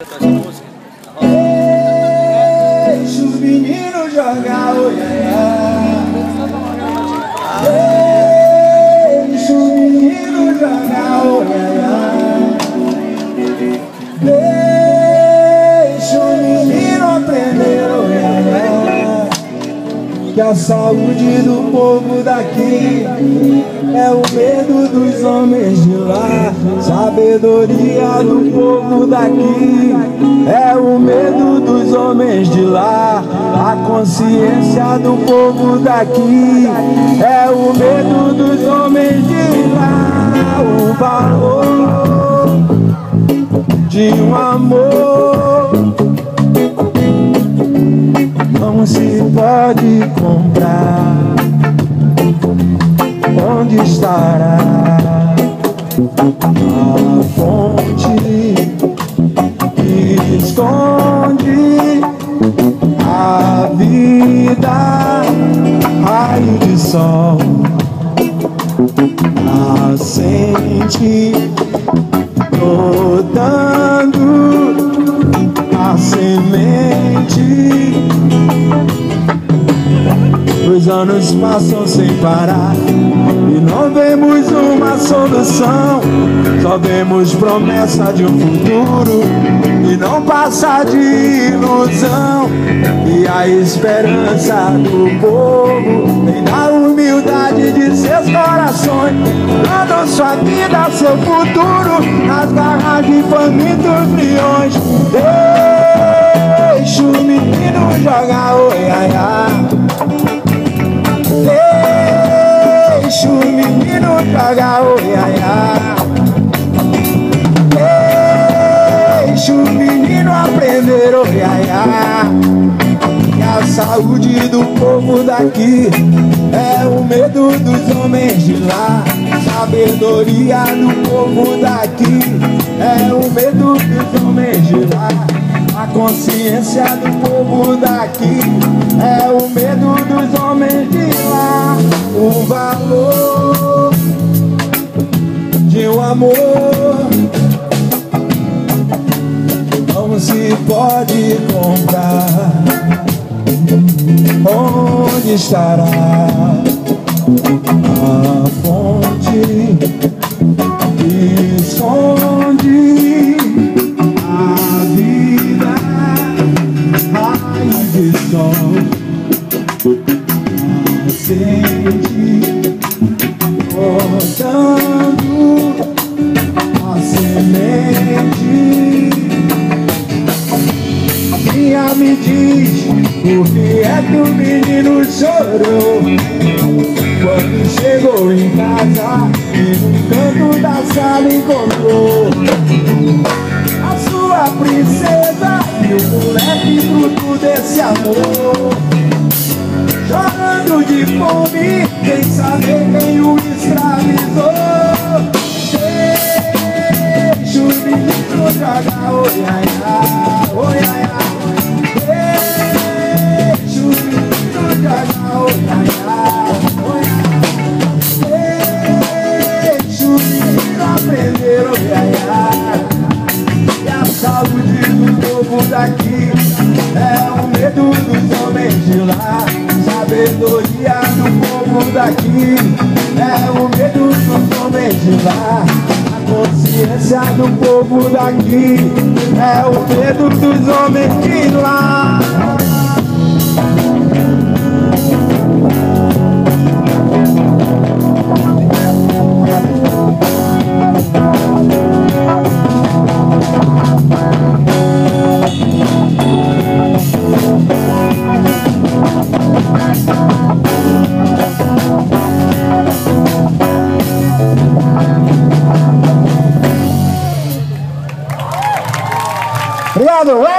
Deixa os meninos jogar o Deixa os meninos jogar Que a saúde do povo daqui é o medo dos homens de lá. Sabedoria do povo daqui é o medo dos homens de lá. A consciência do povo daqui é o medo dos homens de lá. O valor de um amor não se comprar. Onde estará a fonte que esconde a vida? Raio de sol nascente brotando a semente. Os anos passam sem parar e não vemos uma solução. Só vemos promessa de um futuro e não passa de ilusão. E a esperança do povo vem da humildade de seus corações, dando sua vida, seu futuro nas garras de famintos leões. Deixa o menino jogar oi, ai, ai. Ai. Deixa o menino aprender oi, ai, ai. E a saúde do povo daqui é o medo dos homens de lá. Sabedoria do povo daqui é o medo dos homens de lá. A consciência do povo daqui é o medo dos homens de lá. O valor amor não se pode comprar. Onde estará a fonte que esconde a vida? Raio de sol, nascente, me diz por que é que o menino chorou. Quando chegou em casa e no canto da sala encontrou A sua princesa e o moleque fruto desse amor. Chorando de fome, sem saber ai ai E a saúde do povo daqui é o medo dos homens de lá. Sabedoria do povo daqui é o medo dos homens de lá. Consciência do povo daqui é o medo dos homens de lá the way.